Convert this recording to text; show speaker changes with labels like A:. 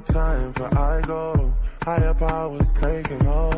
A: time for I go. Higher powers taking hold.